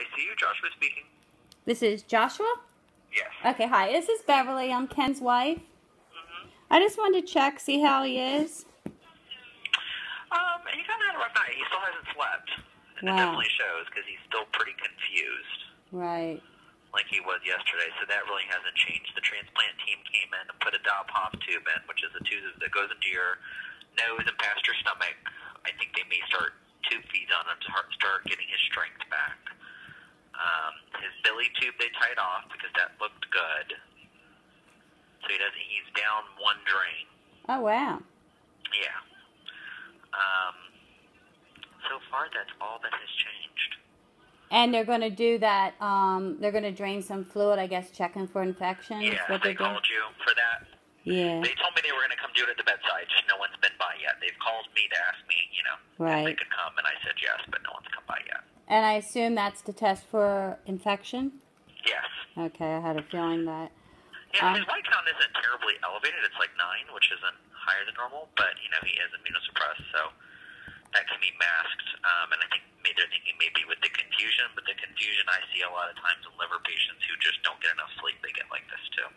ICU, Joshua speaking. This is Joshua? Yes. Okay, hi. This is Beverly. I'm Ken's wife. Mm-hmm. I just wanted to check, see how he is. Um, he kind of had a rough night. He still hasn't slept. And it definitely shows because he's still pretty confused, Right. like he was yesterday. So that really hasn't changed. The transplant team came in and put a Dobhoff tube in, which is a tube that goes into your nose and past your stomach. I think they may start tube feeds on him to start getting his strength back. Um, his belly tube they tied off because that looked good. So he doesn't. He's down one drain. Oh, wow. Yeah. Um, so far, that's all that has changed. And they're going to do that, um, they're going to drain some fluid, I guess, checking for infection. Yeah, what they they're doing? called you for that. Yeah. They told me they were going to come do it at the bedside, just no one's been by yet. They've called me to ask me, you know, if they could come, and I said yes, but no one's come by yet. And I assume that's to test for infection? Yes. Okay, I had a feeling that. Yeah, Um, his white count isn't terribly elevated. It's like nine, which isn't higher than normal, but, you know, he is immunosuppressed, so that can be masked. Um, and I think maybe they're thinking maybe with the confusion, but the confusion I see a lot of times in liver patients who just don't get enough sleep, they get like this too.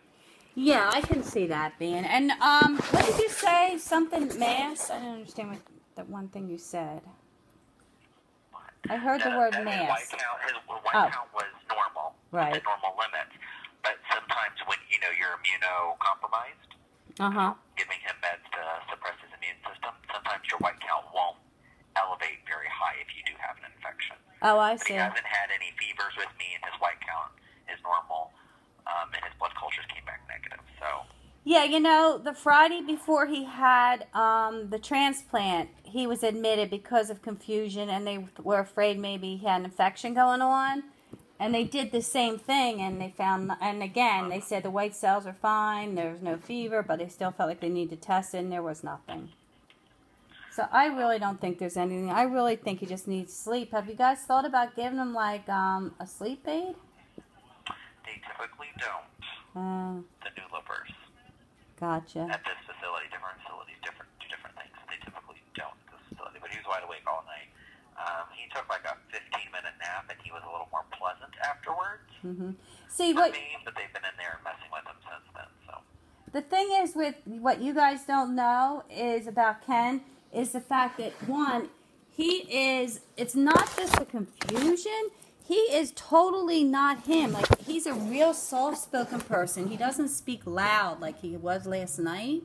Yeah, I can see that being. And um, what did you say? Something mass? I don't understand what that one thing you said. I heard the That- word that His mass. white count, his white Oh. count was normal, Right. within normal limits. But sometimes when you know you're immunocompromised, Uh huh. giving him meds to suppress his immune system, sometimes your white count won't elevate very high if you do have an infection. Oh, I But he see. hasn't had any fevers with me, and his white count is normal, um, and his blood cultures came back negative. So Yeah, you know, the Friday before he had um, the transplant, he was admitted because of confusion, and they were afraid maybe he had an infection going on. And they did the same thing, and they found, and again, they said the white cells are fine, there's no fever, but they still felt like they needed to test it, and there was nothing. So I really don't think there's anything. I really think he just needs sleep. Have you guys thought about giving him like um, a sleep aid? they typically don't. Uh, The new livers gotcha. at this facility, different facilities, different do different things. They typically don't at this facility, but he was wide awake all night. Um, he took like a 15 minute nap, and he was a little more pleasant afterwards. hmm See what? me, but they've been in there messing with him since then. So The thing is with what you guys don't know is about Ken is the fact that one, he is it's not just the confusion, he is totally not him. Like he's a real soft spoken person. He doesn't speak loud like he was last night.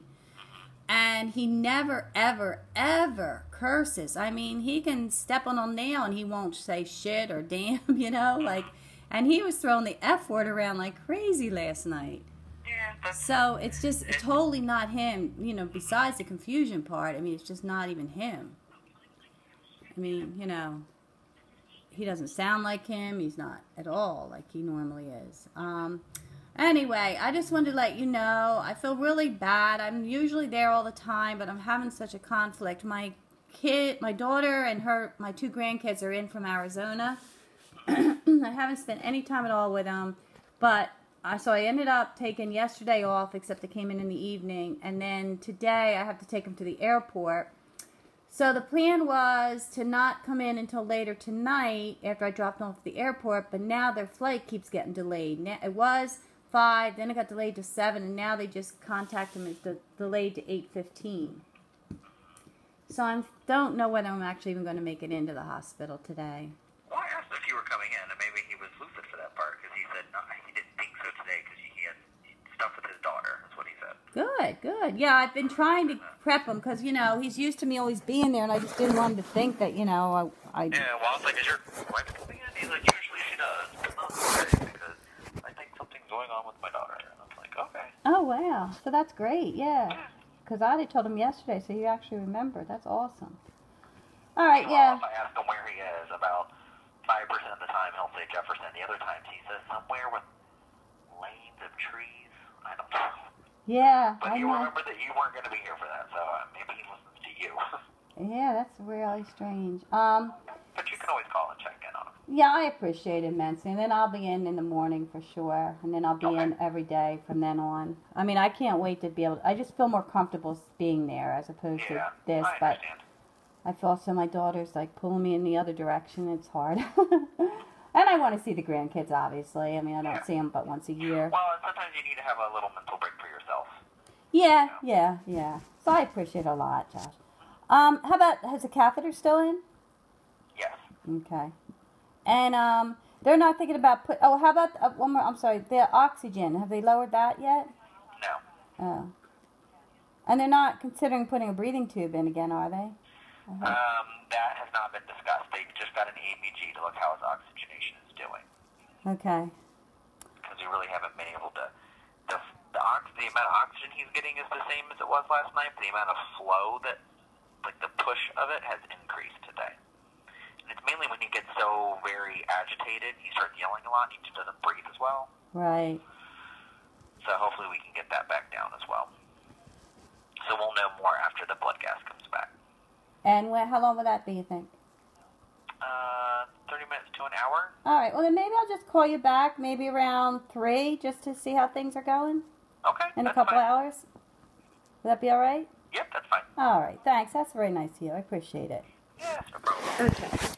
And he never ever ever curses. I mean, he can step on a nail and he won't say shit or damn, you know, like and he was throwing the F word around like crazy last night. yeah, So it's just totally not him, you know, besides the confusion part. I mean, it's just not even him. I mean, you know, he doesn't sound like him. He's not at all like he normally is. Um, anyway, I just wanted to let you know I feel really bad. I'm usually there all the time, but I'm having such a conflict. My kid, my daughter, and her, my two grandkids are in from Arizona. I haven't spent any time at all with them, but uh, so I ended up taking yesterday off, except I came in in the evening, and then today I have to take them to the airport. So the plan was to not come in until later tonight after I dropped them off at the airport, but now their flight keeps getting delayed. Now, it was five, then it got delayed to seven, and now they just contact me. It's de- delayed to eight fifteen. So I don't know whether I'm actually even going to make it into the hospital today. Well, I asked if you were coming in, and maybe he was lucid for that part because he said no, he didn't think so today because he had stuff with his daughter. That's what he said. Good, good. Yeah, I've been trying to prep him because you know he's used to me always being there, and I just didn't want him to think that you know I. I Yeah, well, I was like, is your wife coming in? He's like, usually she does, but not today because I think something's going on with my daughter. And I was like, okay. oh wow, so that's great. Yeah, because I told him yesterday, so he actually remembered. That's awesome. All right, Well, yeah. I ask him where he is, about 5% of the time he'll say Jefferson. The other times he says somewhere with lanes of trees. I don't know. Yeah, But I you know. remember that you weren't going to be here for that, so uh, maybe he listens to you. Yeah, that's really strange. Um, but you can always call and check in on him. yeah, I appreciate it immensely, and then I'll be in in the morning for sure, and then I'll be in every day from then on. I mean, I can't wait to be able. I just feel more comfortable being there as opposed Yeah, to this, I but. I feel also my daughter's like pulling me in the other direction. It's hard. And I want to see the grandkids, obviously. I mean, I don't Yeah. see them but once a year. Well, and sometimes you need to have a little Yeah, yeah, yeah. So I appreciate it a lot, Josh. Um, how about has the catheter still in? Yes. Okay. And um, they're not thinking about put. Oh, how about uh, one more? I'm sorry. The oxygen. Have they lowered that yet? No. Oh. And they're not considering putting a breathing tube in again, are they? Um, that has not been discussed. They just got an ABG to look how his oxygenation is doing Okay. because we really haven't been able to. The the, amount of oxygen he's getting is the same as it was last night, but the amount of flow that, like the push of it, has increased today. And it's mainly when he gets so very agitated, he starts yelling a lot, and he just doesn't breathe as well. Right. So hopefully we can get that back down as well. So we'll know more after the blood gas comes back. And when, how long will that be? You think? Uh, 30 minutes to an hour. All right. Well, then maybe I'll just call you back, maybe around three, just to see how things are going Okay. in a couple fine. hours. Will that be all right? Yep, that's fine. All right. Thanks. That's very nice of you. I appreciate it. Yeah, no problem. Okay.